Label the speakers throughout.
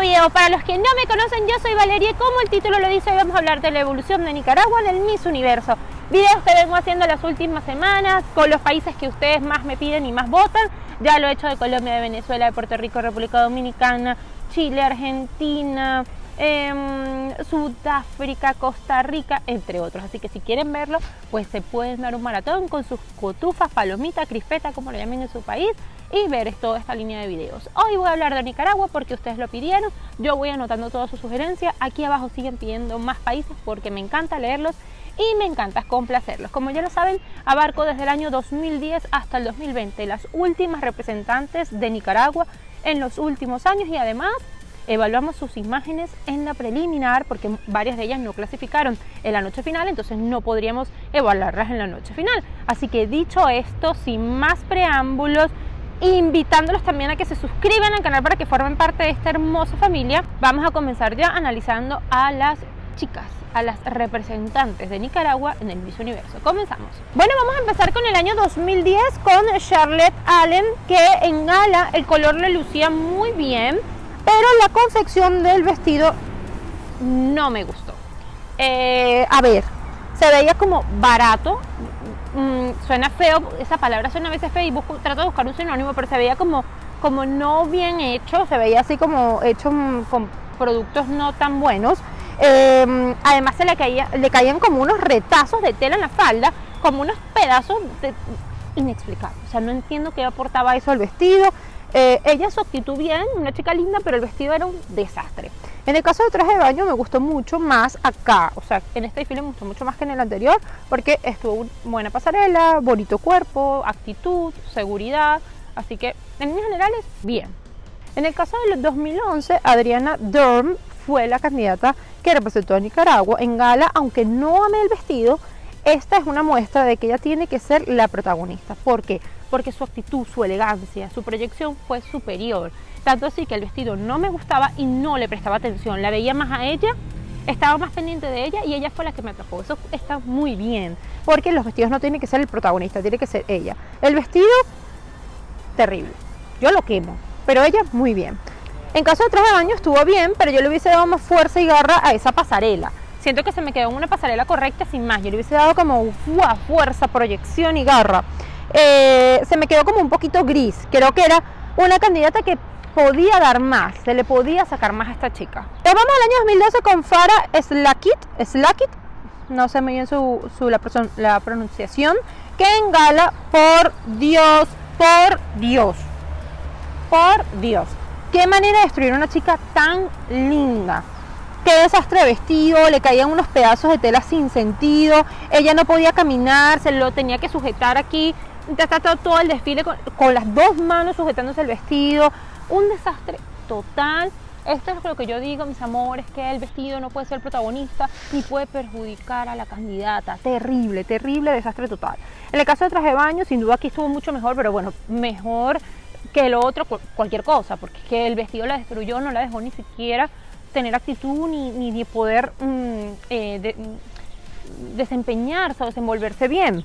Speaker 1: video. Para los que no me conocen, yo soy Valeria como el título lo dice, hoy vamos a hablar de la evolución de Nicaragua en el Miss Universo. Videos que vengo haciendo las últimas semanas con los países que ustedes más me piden y más votan. Ya lo he hecho de Colombia, de Venezuela, de Puerto Rico, República Dominicana, Chile, Argentina, eh, Sudáfrica, Costa Rica, entre otros. Así que si quieren verlo, pues se pueden dar un maratón con sus cotufas, palomitas, crispeta, como lo llamen en su país, y ver toda esta línea de videos. Hoy voy a hablar de Nicaragua porque ustedes lo pidieron. Yo voy anotando todas sus sugerencias. Aquí abajo siguen pidiendo más países porque me encanta leerlos y me encanta complacerlos. Como ya lo saben, abarco desde el año 2010 hasta el 2020 las últimas representantes de Nicaragua en los últimos años y además evaluamos sus imágenes en la preliminar porque varias de ellas no clasificaron en la noche final, entonces no podríamos evaluarlas en la noche final. Así que dicho esto, sin más preámbulos, invitándolos también a que se suscriban al canal para que formen parte de esta hermosa familia, vamos a comenzar ya analizando a las chicas a las representantes de Nicaragua en el Miss Universo. Comenzamos. Bueno, vamos a empezar con el año 2010 con Charlotte Allen, que en gala el color le lucía muy bien, pero la confección del vestido no me gustó. Eh, a ver, se veía como barato, mm, suena feo, esa palabra suena a veces feo y busco, trato de buscar un sinónimo, pero se veía como, como no bien hecho, se veía así como hecho mm, con productos no tan buenos. Eh, además se le, caía, le caían como unos retazos de tela en la falda, como unos pedazos de. O sea, no entiendo qué aportaba eso al vestido. Eh, ella su actitud bien, una chica linda, pero el vestido era un desastre. En el caso del traje de baño me gustó mucho más acá, o sea, en este desfile me gustó mucho más que en el anterior, porque estuvo buena pasarela, bonito cuerpo, actitud, seguridad, así que en líneas generales, bien. En el caso del 2011, Adriana Durm fue la candidata que representó a Nicaragua en gala, aunque no amé el vestido, esta es una muestra de que ella tiene que ser la protagonista. ¿Por qué? Porque su actitud, su elegancia, su proyección fue superior. Tanto así que el vestido no me gustaba y no le prestaba atención. La veía más a ella, estaba más pendiente de ella y ella fue la que me atrapó. Eso está muy bien. Porque los vestidos no tienen que ser el protagonista, tiene que ser ella. El vestido, terrible. Yo lo quemo, pero ella muy bien. En caso de traje de baño estuvo bien, pero yo le hubiese dado más fuerza y garra a esa pasarela. Siento que se me quedó en una pasarela correcta sin más. Yo le hubiese dado como fuerza, proyección y garra. Eh, se me quedó como un poquito gris. Creo que era una candidata que podía dar más, se le podía sacar más a esta chica. Nos vamos al año 2012 con Farah Slakit, Slakit no sé muy bien su la, la pronunciación, que en gala, por Dios, por Dios, por Dios. Qué manera de destruir una chica tan linda. Qué desastre de vestido, le caían unos pedazos de tela sin sentido, ella no podía caminar, se lo tenía que sujetar aquí, está todo el desfile con, las dos manos sujetándose el vestido, un desastre total. Esto es lo que yo digo, mis amores, que el vestido no puede ser protagonista ni puede perjudicar a la candidata. Terrible, terrible, desastre total. En el caso de traje de baño, sin duda aquí estuvo mucho mejor, pero bueno, mejor que lo otro, cualquier cosa, porque el vestido la destruyó, no la dejó ni siquiera tener actitud ni, ni de poder mm, eh, de, desempeñarse o desenvolverse bien.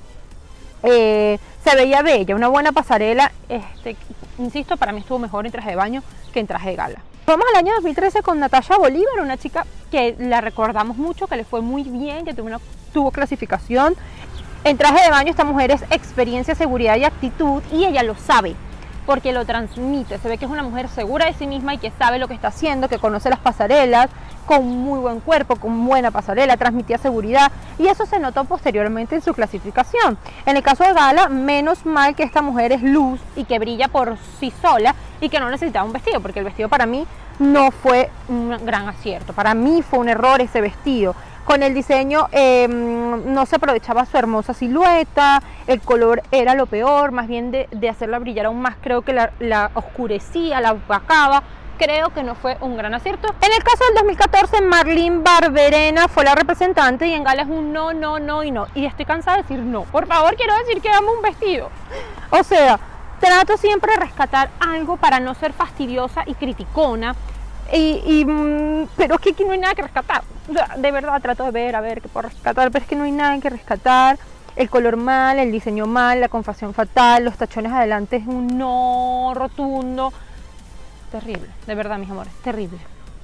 Speaker 1: Eh, se veía bella, una buena pasarela, este, insisto, para mí estuvo mejor en traje de baño que en traje de gala. Vamos al año 2013 con Natasha Bolívar, una chica que la recordamos mucho, que le fue muy bien, que tuvo, una, tuvo clasificación. En traje de baño esta mujer es experiencia, seguridad y actitud y ella lo sabe porque lo transmite. Se ve que es una mujer segura de sí misma y que sabe lo que está haciendo, que conoce las pasarelas, con muy buen cuerpo, con buena pasarela, transmitía seguridad y eso se notó posteriormente en su clasificación. En el caso de Gala, menos mal que esta mujer es luz y que brilla por sí sola y que no necesitaba un vestido, porque el vestido para mí no fue un gran acierto. Para mí fue un error ese vestido con el diseño eh, no se aprovechaba su hermosa silueta, el color era lo peor, más bien de, hacerla brillar aún más, creo que la, oscurecía, la opacaba. Creo que no fue un gran acierto. En el caso del 2014, Marlene Barberena fue la representante y en Gala es un no, no, no y no. Y estoy cansada de decir no. Por favor, quiero decir que amo un vestido. O sea, trato siempre de rescatar algo para no ser fastidiosa y criticona y, y, mm, pero es que aquí no hay nada que rescatar. De verdad trato de ver, a ver qué puedo rescatar, pero es que no hay nada que rescatar. El color mal, el diseño mal, la confección fatal, los tachones adelante es un no rotundo. Terrible, de verdad, mis amores, terrible.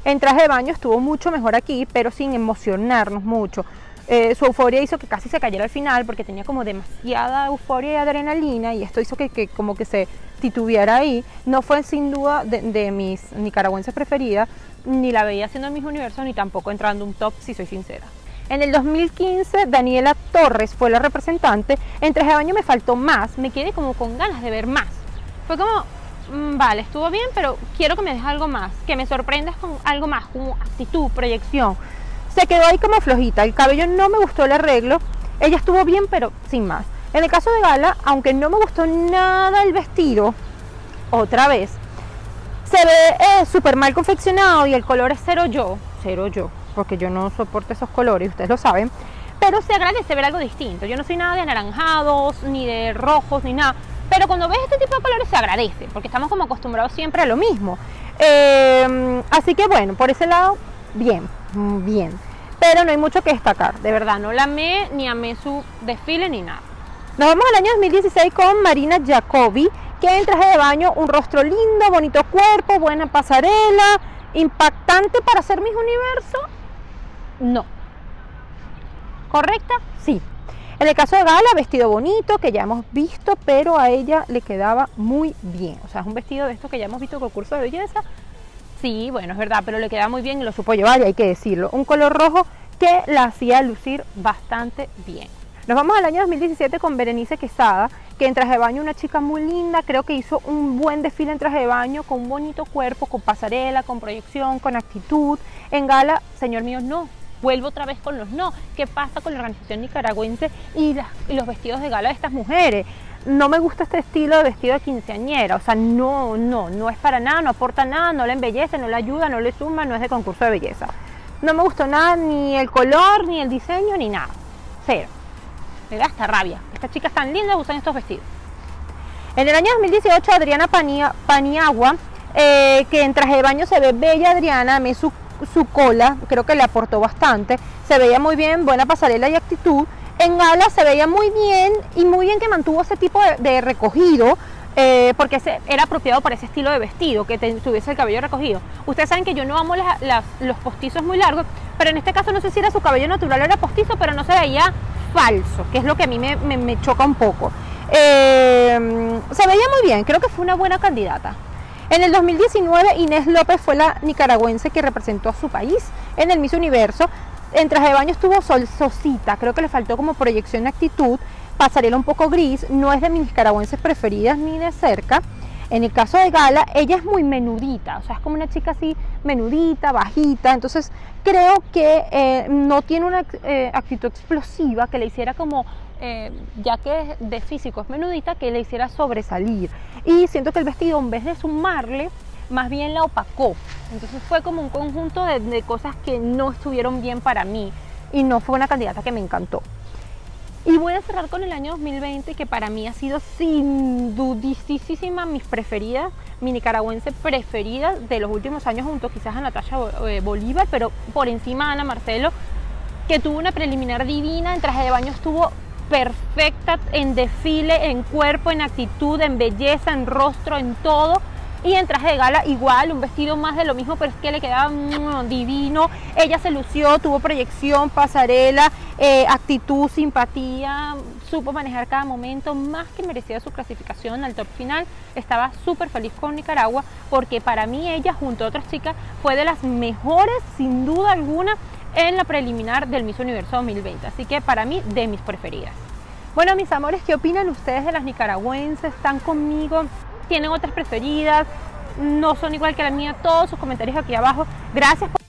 Speaker 1: En traje de baño estuvo mucho mejor aquí, pero sin emocionarnos mucho. Eh, su euforia hizo que casi se cayera al final porque tenía como demasiada euforia y adrenalina y esto hizo que, que como que se titubeara ahí. No fue sin duda de, de mis nicaragüenses preferidas, ni la veía haciendo mis universos ni tampoco entrando un top, si soy sincera. En el 2015, Daniela Torres fue la representante. En traje de baño me faltó más, me quedé como con ganas de ver más. Fue como, mm, vale, estuvo bien, pero quiero que me dejes algo más, que me sorprendas con algo más, como actitud, proyección. Se quedó ahí como flojita, el cabello no me gustó el arreglo, ella estuvo bien, pero sin más. En el caso de Gala, aunque no me gustó nada el vestido, otra vez, se ve eh, súper mal confeccionado y el color es cero yo, cero yo porque yo no soporto esos colores, ustedes lo saben, pero se agradece ver algo distinto. Yo no soy nada de anaranjados, ni de rojos, ni nada, pero cuando ves este tipo de colores se agradece, porque estamos como acostumbrados siempre a lo mismo. Eh, así que bueno, por ese lado, bien, bien. Pero no hay mucho que destacar, de verdad, no la amé, ni amé su desfile, ni nada. Nos vamos al año 2016 con Marina Jacobi, que en traje de baño, un rostro lindo, bonito cuerpo, buena pasarela, impactante para ser mis universo, no. ¿Correcta? Sí. En el caso de Gala, vestido bonito, que ya hemos visto, pero a ella le quedaba muy bien. O sea, es un vestido de estos que ya hemos visto en concurso de belleza. Sí, bueno, es verdad, pero le queda muy bien y lo supo llevar y hay que decirlo. Un color rojo que la hacía lucir bastante bien. Nos vamos al año 2017 con Berenice Quesada, que en traje de baño una chica muy linda, creo que hizo un buen desfile en traje de baño, con un bonito cuerpo, con pasarela, con proyección, con actitud. En gala, señor mío, no, vuelvo otra vez con los no. ¿Qué pasa con la organización nicaragüense y, los vestidos de gala de estas mujeres? No me gusta este estilo de vestido de quinceañera, o sea, no, no, no es para nada, no aporta nada, no le embellece, no le ayuda, no le suma, no es de concurso de belleza. No me gustó nada, ni el color, ni el diseño, ni nada. Cero me da hasta rabia. Estas chicas tan lindas usan estos vestidos. En el año 2018, Adriana Paniagua, eh, que en traje de baño se ve bella Adriana, me su, su cola, creo que le aportó bastante, se veía muy bien, buena pasarela y actitud. En gala se veía muy bien y muy bien que mantuvo ese tipo de, recogido, eh, porque era apropiado para ese estilo de vestido, que tuviese el cabello recogido. Ustedes saben que yo no amo los postizos muy largos, pero en este caso no sé si era su cabello natural o era postizo, pero no se veía falso, que es lo que a mí me, choca un poco. Eh, se veía muy bien, creo que fue una buena candidata. En el 2019 Inés López fue la nicaragüense que representó a su país en el Miss Universo. En traje de baño estuvo Sol Sosita, creo que le faltó como proyección de actitud, pasarela un poco gris, no es de mis nicaragüenses preferidas ni de cerca. En el caso de Gala, ella es muy menudita, o sea, es como una chica así menudita, bajita, entonces creo que eh, no tiene una eh, actitud explosiva que le hiciera como, eh, ya que de físico es menudita, que le hiciera sobresalir. Y siento que el vestido, en vez de sumarle, más bien la opacó. Entonces fue como un conjunto de, cosas que no estuvieron bien para mí y no fue una candidata que me encantó. Y voy a cerrar con el año 2020, que para mí ha sido sin dudísima mis preferidas, mi nicaragüense preferida de los últimos años, junto quizás a Natasha eh, Bolívar, pero por encima Ana Marcelo, que tuvo una preliminar divina, en traje de baño estuvo perfecta en desfile, en cuerpo, en actitud, en belleza, en rostro, en todo y en traje de gala igual, un vestido más de lo mismo, pero es que le quedaba mm, divino. Ella se lució, tuvo proyección, pasarela, eh, actitud, simpatía, supo manejar cada momento, más que merecía su clasificación al top final. Estaba súper feliz con Nicaragua porque para mí ella, junto a otras chicas, fue de las mejores, sin duda alguna, en la preliminar del Miss Universo 2020. Así que para mí, de mis preferidas. Bueno, mis amores, ¿qué opinan ustedes de las nicaragüenses? ¿Están conmigo? Tienen otras preferidas, no son igual que la mía, todos sus comentarios aquí abajo. Gracias por